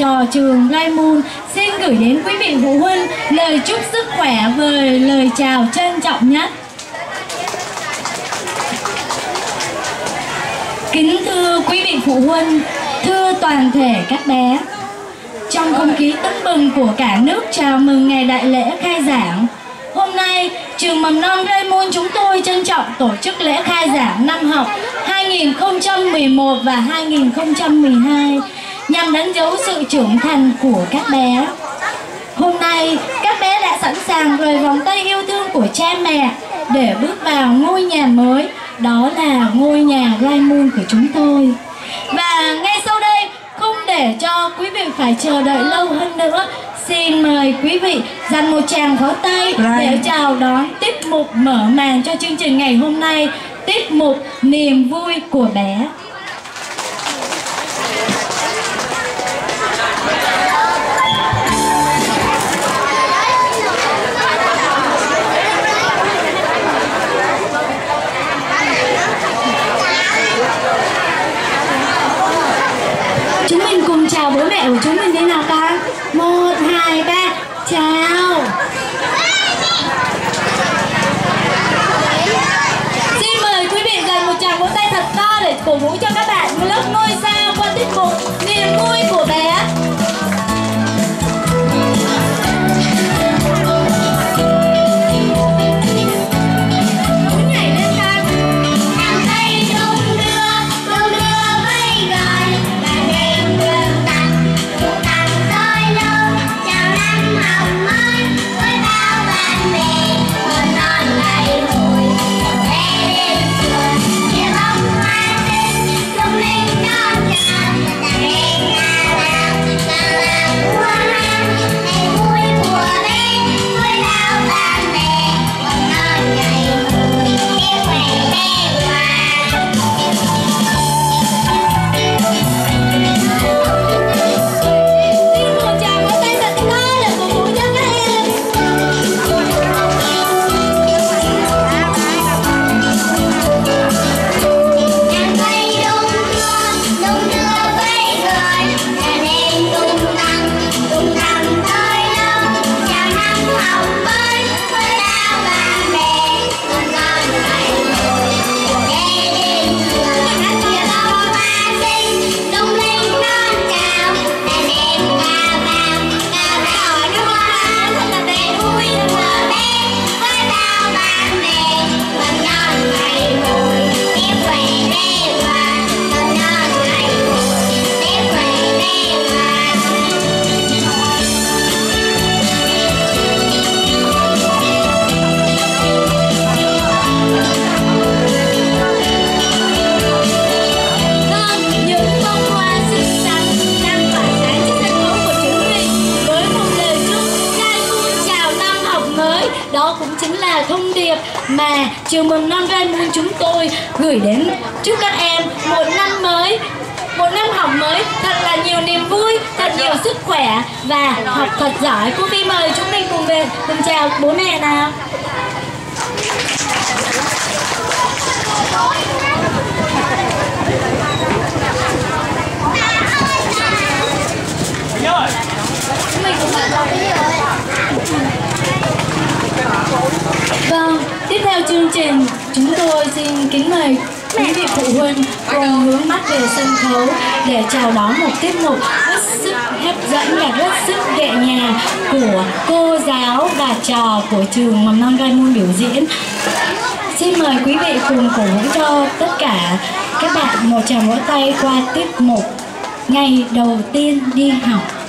trò trường Raymond. Xin gửi đến quý vị phụ huynh lời chúc sức khỏe và lời chào trân trọng nhất. Kính thưa quý vị phụ huynh, thưa toàn thể các bé, trong không khí tưng bừng của cả nước chào mừng ngày đại lễ khai giảng, hôm nay trường mầm non Raymond chúng tôi trân trọng tổ chức lễ khai giảng năm học 2011 và 2012 nhằm đánh dấu sự trưởng thành của các bé. Hôm nay, các bé đã sẵn sàng rời vòng tay yêu thương của cha mẹ để bước vào ngôi nhà mới, đó là ngôi nhà Raymond của chúng tôi. Và ngay sau đây, không để cho quý vị phải chờ đợi lâu hơn nữa, xin mời quý vị dành một tràng pháo tay để chào đón tiết mục mở màn cho chương trình ngày hôm nay, tiết mục niềm vui của bé. Mẹ của chúng cũng chính là thông điệp mà trường mầm non Raymond chúng tôi gửi đến chúc các em một năm mới một năm học mới thật là nhiều niềm vui, thật nhiều sức khỏe và học thật giỏi. Cô Vi mời chúng mình cùng về cùng chào bố mẹ nào. Mình chào Vâng, tiếp theo chương trình chúng tôi xin kính mời quý vị phụ huynh cùng hướng mắt về sân khấu để chào đón một tiết mục rất sức hấp dẫn và rất sức nhẹ nhàng của cô giáo và trò của trường mầm non Raymond biểu diễn. Xin mời quý vị cùng cổ vũ cho tất cả các bạn một tràng vỗ tay qua tiết mục ngày đầu tiên đi học.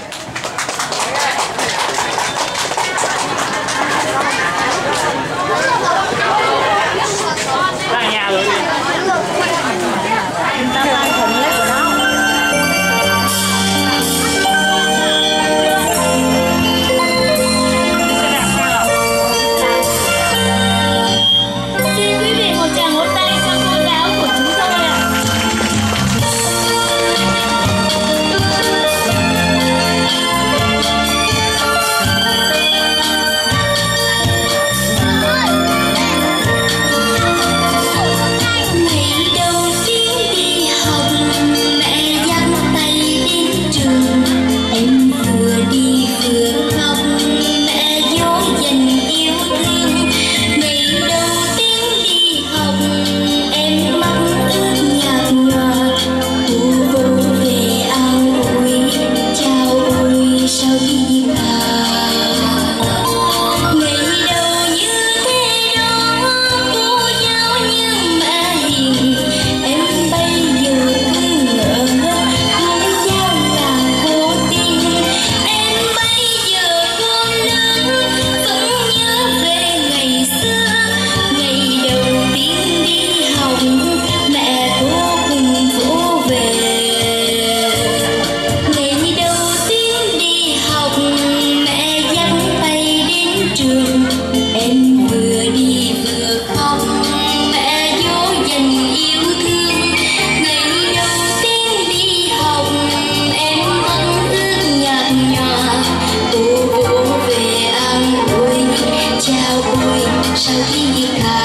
手臂一靠。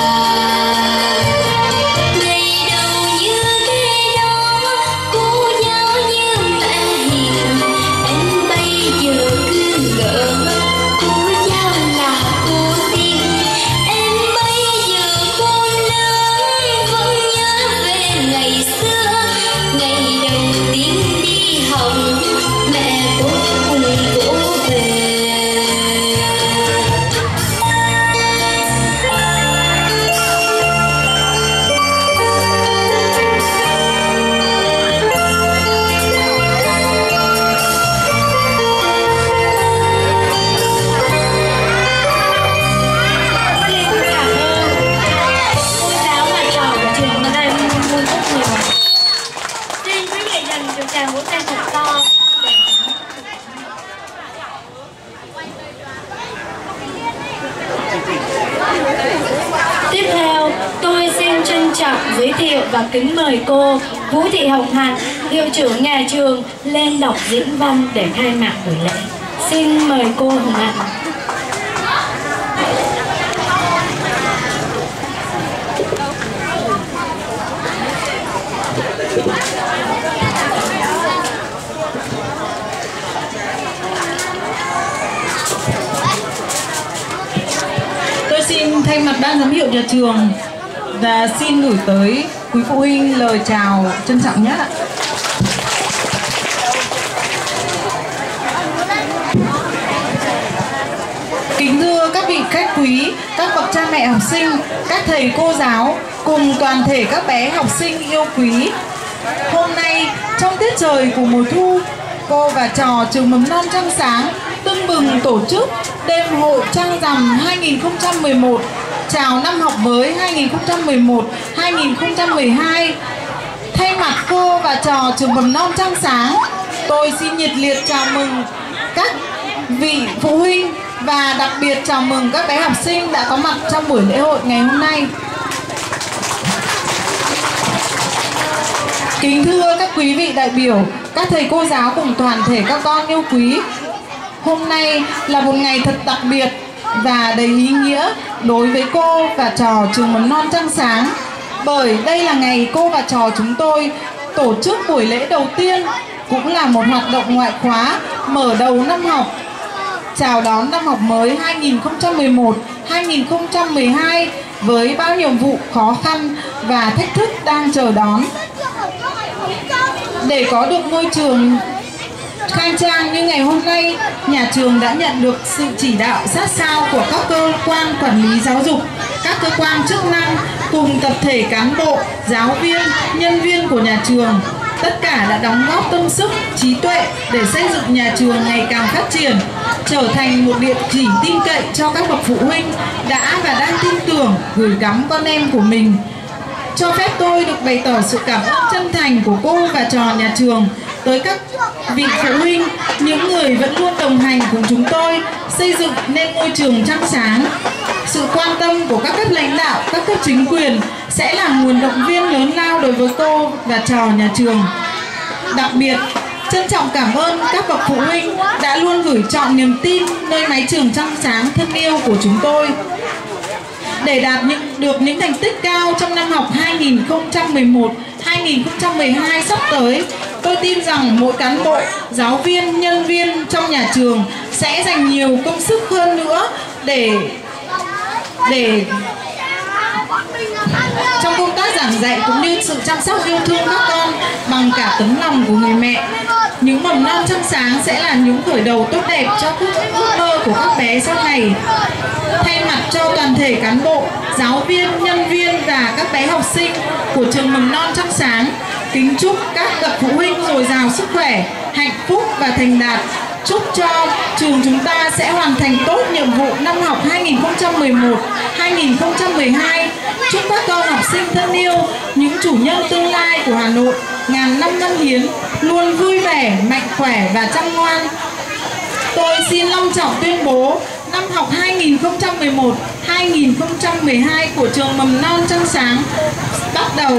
Giới thiệu và kính mời cô Vũ Thị Hồng Hạnh, hiệu trưởng nhà trường lên đọc diễn văn để khai mạc buổi lễ. Xin mời cô Hồng Hạnh. Tôi xin thay mặt ban giám hiệu nhà trường và xin gửi tới quý phụ huynh lời chào trân trọng nhất ạ. Kính thưa các vị khách quý, các bậc cha mẹ học sinh, các thầy cô giáo cùng toàn thể các bé học sinh yêu quý. Hôm nay trong tiết trời của mùa thu, cô và trò trường mầm non trăng sáng tưng bừng tổ chức đêm hội trăng rằm 2011 chào năm học mới 2011-2012. Thay mặt cô và trò trường mầm non trăng sáng, tôi xin nhiệt liệt chào mừng các vị phụ huynh và đặc biệt chào mừng các bé học sinh đã có mặt trong buổi lễ hội ngày hôm nay. Kính thưa các quý vị đại biểu, các thầy cô giáo cùng toàn thể các con yêu quý. Hôm nay là một ngày thật đặc biệt và đầy ý nghĩa đối với cô và trò trường mầm non trăng sáng. Bởi đây là ngày cô và trò chúng tôi tổ chức buổi lễ đầu tiên, cũng là một hoạt động ngoại khóa mở đầu năm học chào đón năm học mới 2011-2012 với bao nhiệm vụ khó khăn và thách thức đang chờ đón. Để có được ngôi trường khang trang như ngày hôm nay, nhà trường đã nhận được sự chỉ đạo sát sao của các cơ quan quản lý giáo dục, các cơ quan chức năng cùng tập thể cán bộ, giáo viên, nhân viên của nhà trường. Tất cả đã đóng góp tâm sức, trí tuệ để xây dựng nhà trường ngày càng phát triển, trở thành một địa chỉ tin cậy cho các bậc phụ huynh đã và đang tin tưởng gửi gắm con em của mình cho phép tôi được bày tỏ sự cảm ơn chân thành của cô và trò nhà trường tới các vị phụ huynh, những người vẫn luôn đồng hành cùng chúng tôi xây dựng nên môi trường trong sáng. Sự quan tâm của các cấp lãnh đạo, các cấp chính quyền sẽ là nguồn động viên lớn lao đối với cô và trò nhà trường. Đặc biệt, trân trọng cảm ơn các bậc phụ huynh đã luôn gửi chọn niềm tin nơi mái trường trong sáng thân yêu của chúng tôi để đạt những, được những thành tích cao trong năm học 2011-2012 sắp tới. Tôi tin rằng mỗi cán bộ, giáo viên, nhân viên trong nhà trường sẽ dành nhiều công sức hơn nữa để để trong công tác giảng dạy cũng như sự chăm sóc yêu thương các con bằng cả tấm lòng của người mẹ. Những mầm non trong sáng sẽ là những khởi đầu tốt đẹp cho ước mơ của các bé sau này. Thay mặt cho toàn thể cán bộ, giáo viên, nhân viên và các bé học sinh của trường mầm non trong sáng, kính chúc các bậc phụ huynh dồi dào sức khỏe, hạnh phúc và thành đạt chúc cho trường chúng ta sẽ hoàn thành tốt nhiệm vụ năm học 2011-2012. Chúc các con học sinh thân yêu, những chủ nhân tương lai của Hà Nội ngàn năm năm hiến luôn vui vẻ, mạnh khỏe và chăm ngoan. Tôi xin long trọng tuyên bố năm học 2011-2012 của trường mầm non Trăng Sáng bắt đầu.